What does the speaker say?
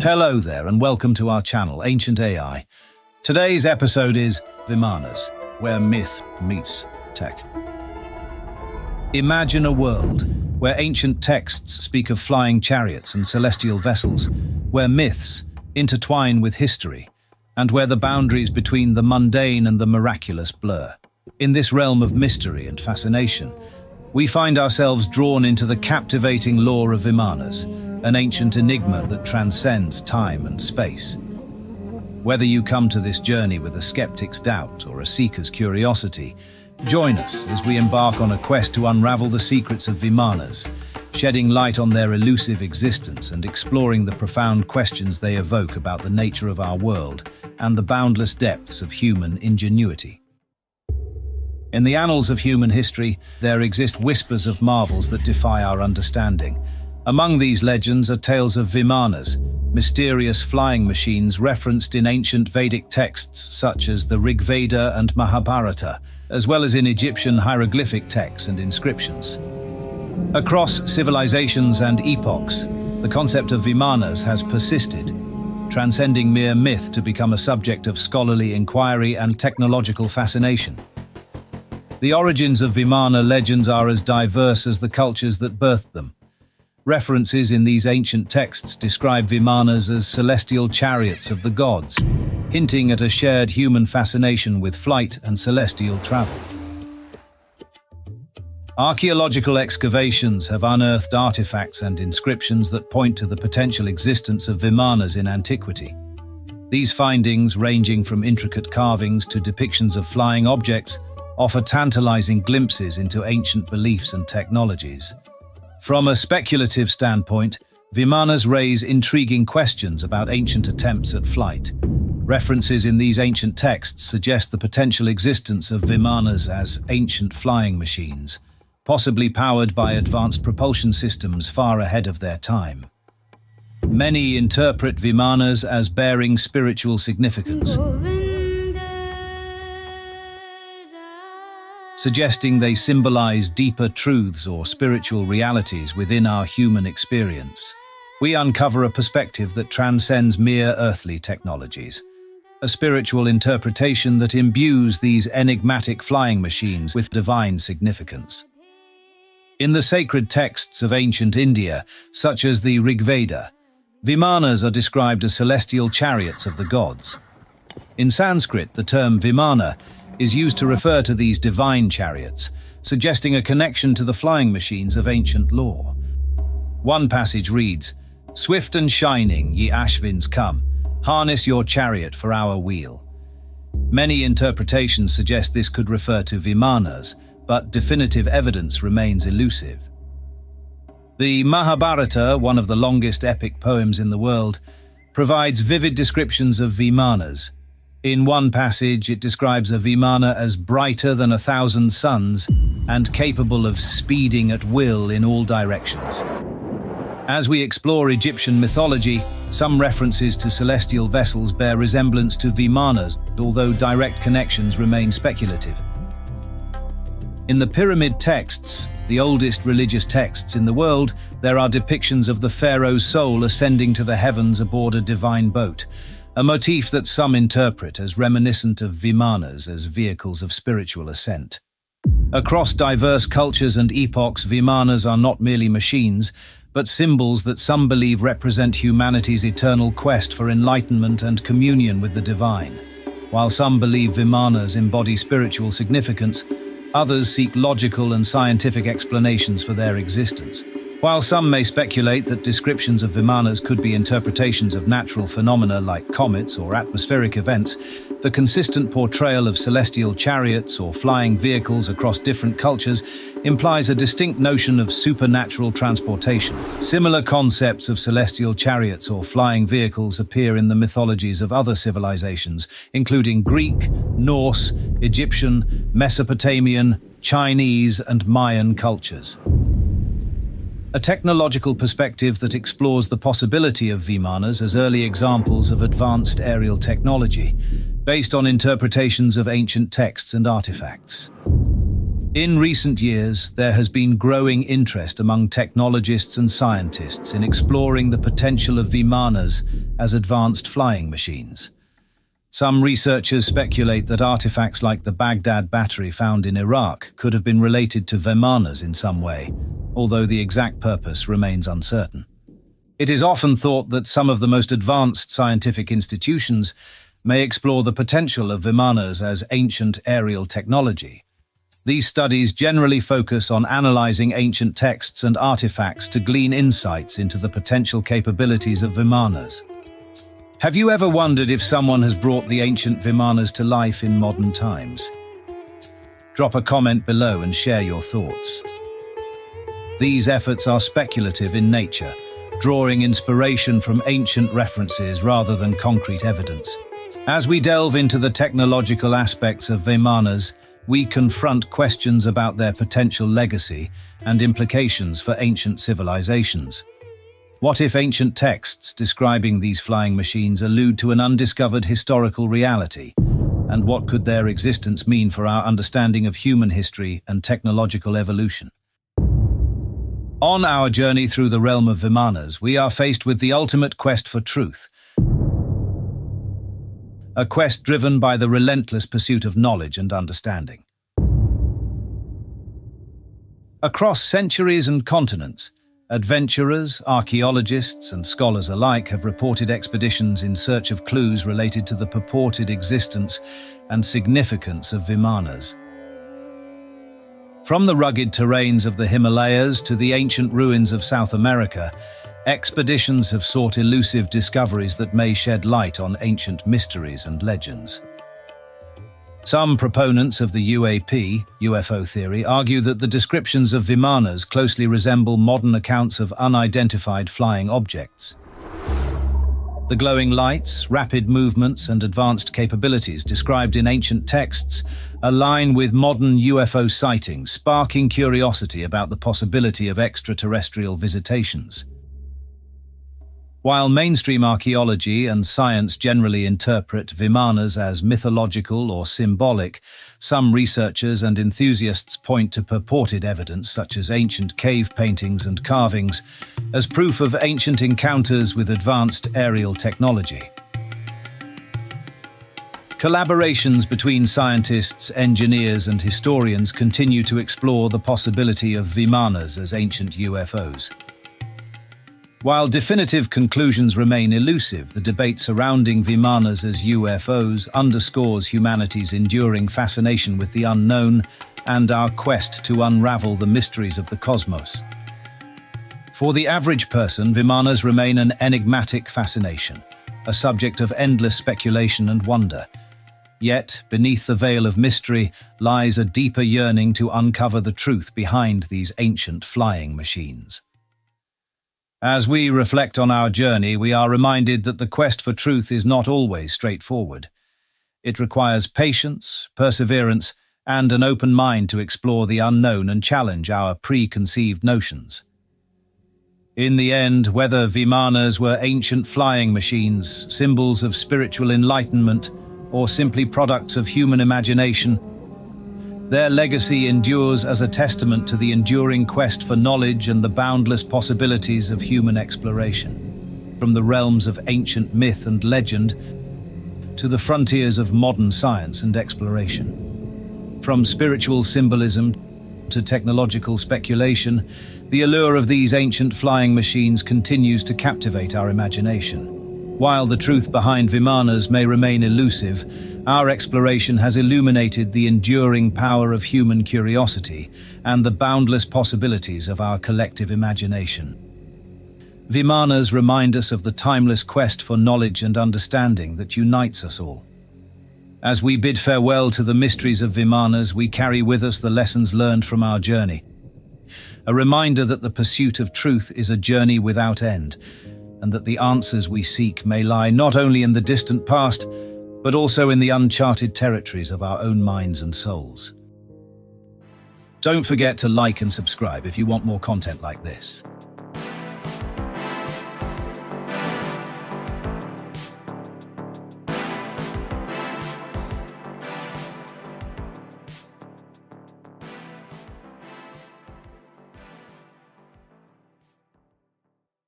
Hello there and welcome to our channel, Ancient AI. Today's episode is Vimanas, where myth meets tech. Imagine a world where ancient texts speak of flying chariots and celestial vessels, where myths intertwine with history, and where the boundaries between the mundane and the miraculous blur. In this realm of mystery and fascination, we find ourselves drawn into the captivating lore of Vimanas, an ancient enigma that transcends time and space. Whether you come to this journey with a skeptic's doubt or a seeker's curiosity, join us as we embark on a quest to unravel the secrets of Vimanas, shedding light on their elusive existence and exploring the profound questions they evoke about the nature of our world and the boundless depths of human ingenuity. In the annals of human history, there exist whispers of marvels that defy our understanding, among these legends are tales of Vimanas, mysterious flying machines referenced in ancient Vedic texts such as the Rig Veda and Mahabharata, as well as in Egyptian hieroglyphic texts and inscriptions. Across civilizations and epochs, the concept of Vimanas has persisted, transcending mere myth to become a subject of scholarly inquiry and technological fascination. The origins of Vimana legends are as diverse as the cultures that birthed them. References in these ancient texts describe Vimanas as celestial chariots of the gods, hinting at a shared human fascination with flight and celestial travel. Archaeological excavations have unearthed artifacts and inscriptions that point to the potential existence of Vimanas in antiquity. These findings, ranging from intricate carvings to depictions of flying objects, offer tantalizing glimpses into ancient beliefs and technologies. From a speculative standpoint, Vimanas raise intriguing questions about ancient attempts at flight. References in these ancient texts suggest the potential existence of Vimanas as ancient flying machines, possibly powered by advanced propulsion systems far ahead of their time. Many interpret Vimanas as bearing spiritual significance. Suggesting they symbolize deeper truths or spiritual realities within our human experience. We uncover a perspective that transcends mere earthly technologies, a spiritual interpretation that imbues these enigmatic flying machines with divine significance. In the sacred texts of ancient India, such as the Rig Veda, Vimanas are described as celestial chariots of the gods. In Sanskrit, the term Vimana is used to refer to these divine chariots, suggesting a connection to the flying machines of ancient lore. One passage reads, Swift and shining, ye Ashvins come, harness your chariot for our wheel. Many interpretations suggest this could refer to Vimanas, but definitive evidence remains elusive. The Mahabharata, one of the longest epic poems in the world, provides vivid descriptions of Vimanas, in one passage, it describes a Vimana as brighter than a thousand suns and capable of speeding at will in all directions. As we explore Egyptian mythology, some references to celestial vessels bear resemblance to Vimanas, although direct connections remain speculative. In the pyramid texts, the oldest religious texts in the world, there are depictions of the pharaoh's soul ascending to the heavens aboard a divine boat, a motif that some interpret as reminiscent of Vimanas as vehicles of spiritual ascent. Across diverse cultures and epochs, Vimanas are not merely machines, but symbols that some believe represent humanity's eternal quest for enlightenment and communion with the divine. While some believe Vimanas embody spiritual significance, others seek logical and scientific explanations for their existence. While some may speculate that descriptions of Vimanas could be interpretations of natural phenomena like comets or atmospheric events, the consistent portrayal of celestial chariots or flying vehicles across different cultures implies a distinct notion of supernatural transportation. Similar concepts of celestial chariots or flying vehicles appear in the mythologies of other civilizations, including Greek, Norse, Egyptian, Mesopotamian, Chinese, and Mayan cultures a technological perspective that explores the possibility of Vimanas as early examples of advanced aerial technology, based on interpretations of ancient texts and artifacts. In recent years, there has been growing interest among technologists and scientists in exploring the potential of Vimanas as advanced flying machines. Some researchers speculate that artifacts like the Baghdad battery found in Iraq could have been related to Vimanas in some way, although the exact purpose remains uncertain. It is often thought that some of the most advanced scientific institutions may explore the potential of Vimanas as ancient aerial technology, these studies generally focus on analyzing ancient texts and artifacts to glean insights into the potential capabilities of Vimanas. Have you ever wondered if someone has brought the ancient Vimanas to life in modern times? Drop a comment below and share your thoughts. These efforts are speculative in nature, drawing inspiration from ancient references rather than concrete evidence. As we delve into the technological aspects of Vimanas, we confront questions about their potential legacy and implications for ancient civilizations. What if ancient texts describing these flying machines allude to an undiscovered historical reality? And what could their existence mean for our understanding of human history and technological evolution? On our journey through the realm of Vimanas, we are faced with the ultimate quest for truth, a quest driven by the relentless pursuit of knowledge and understanding. Across centuries and continents, adventurers, archaeologists, and scholars alike have reported expeditions in search of clues related to the purported existence and significance of Vimanas. From the rugged terrains of the Himalayas to the ancient ruins of South America, Expeditions have sought elusive discoveries that may shed light on ancient mysteries and legends. Some proponents of the UAP, UFO theory, argue that the descriptions of Vimanas closely resemble modern accounts of unidentified flying objects. The glowing lights, rapid movements, and advanced capabilities described in ancient texts align with modern UFO sightings, sparking curiosity about the possibility of extraterrestrial visitations. While mainstream archaeology and science generally interpret Vimanas as mythological or symbolic, some researchers and enthusiasts point to purported evidence such as ancient cave paintings and carvings as proof of ancient encounters with advanced aerial technology. Collaborations between scientists, engineers and historians continue to explore the possibility of Vimanas as ancient UFOs. While definitive conclusions remain elusive, the debate surrounding Vimanas as UFOs underscores humanity's enduring fascination with the unknown and our quest to unravel the mysteries of the cosmos. For the average person, Vimanas remain an enigmatic fascination, a subject of endless speculation and wonder. Yet, beneath the veil of mystery lies a deeper yearning to uncover the truth behind these ancient flying machines. As we reflect on our journey, we are reminded that the quest for truth is not always straightforward. It requires patience, perseverance, and an open mind to explore the unknown and challenge our preconceived notions. In the end, whether Vimanas were ancient flying machines, symbols of spiritual enlightenment, or simply products of human imagination, their legacy endures as a testament to the enduring quest for knowledge and the boundless possibilities of human exploration. From the realms of ancient myth and legend to the frontiers of modern science and exploration. From spiritual symbolism to technological speculation, the allure of these ancient flying machines continues to captivate our imagination. While the truth behind Vimanas may remain elusive, our exploration has illuminated the enduring power of human curiosity and the boundless possibilities of our collective imagination. Vimanas remind us of the timeless quest for knowledge and understanding that unites us all. As we bid farewell to the mysteries of Vimanas, we carry with us the lessons learned from our journey. A reminder that the pursuit of truth is a journey without end, and that the answers we seek may lie not only in the distant past, but also in the uncharted territories of our own minds and souls. Don't forget to like and subscribe if you want more content like this.